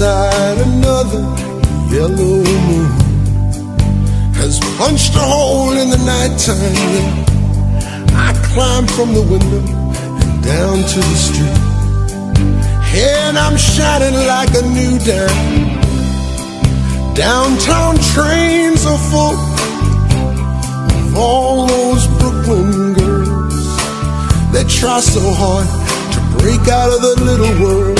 another yellow moon has punched a hole in the nighttime. I climb from the window and down to the street. And I'm shining like a new dime. Downtown trains are full of all those Brooklyn girls that try so hard to break out of the little world.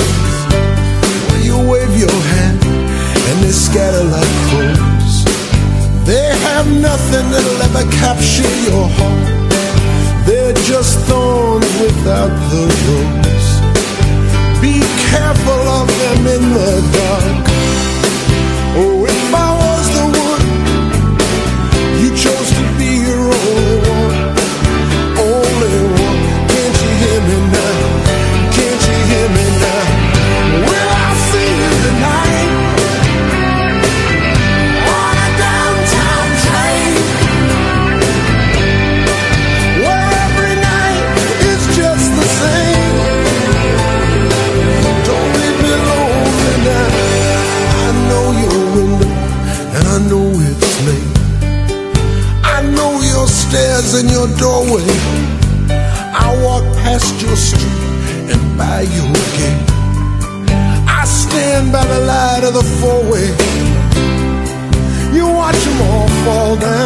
And they scatter like crows. They have nothing that'll ever capture your heart. They're just thorns without the rose. Be careful of them in the dark. Oh, stairs and your doorway. I walk past your street and by your gate. I stand by the light of the four-way. You watch them all fall down.